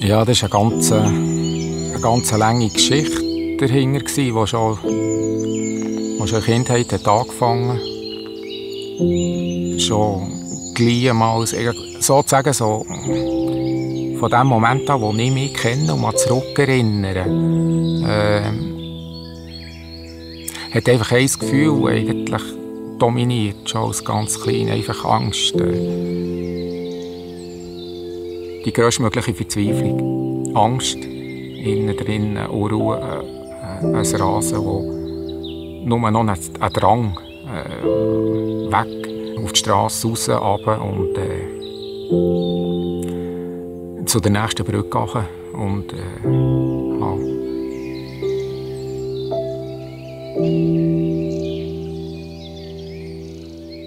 Ja, das war eine ganz, eine ganz lange Geschichte dahinter, die schon, die schon Kindheit hat angefangen hat. Schon gleich mal, sozusagen so von dem Moment an, wo ich mich kenne und mal zurückerinnere, äh, hat einfach ein Gefühl eigentlich dominiert, schon als ganz klein, einfach Angst. Äh, die größtmögliche Verzweiflung. Angst, innen drin Unruhe, äh, ein Rasen, wo nur noch ein, ein Drang äh, weg auf die Straße raus, runter und äh, zu der nächsten Brücke gehen und äh, ja.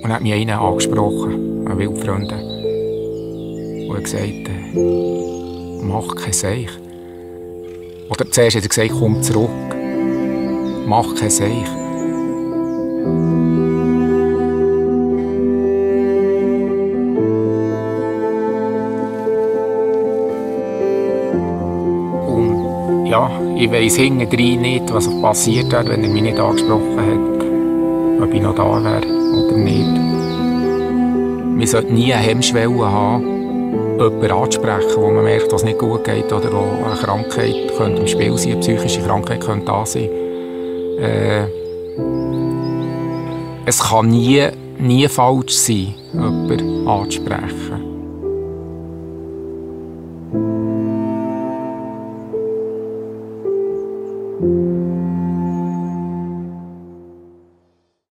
Und hat mich einer angesprochen, eine Wildfreundin, und gesagt, äh, mach kein Seich. Oder zuerst hat er gesagt, komm zurück, mach kein Seich. ja, ich weiss hinten nicht, was passiert wäre, wenn er mich nicht angesprochen hat, ob ich noch da wäre oder nicht. Man sollte nie eine Hemmschwelle haben, jemanden anzusprechen, wo man merkt, es nicht gut geht oder wo eine Krankheit könnte im Spiel sein, eine psychische Krankheit könnte da sein. Äh, es kann nie, nie falsch sein, jemanden anzusprechen.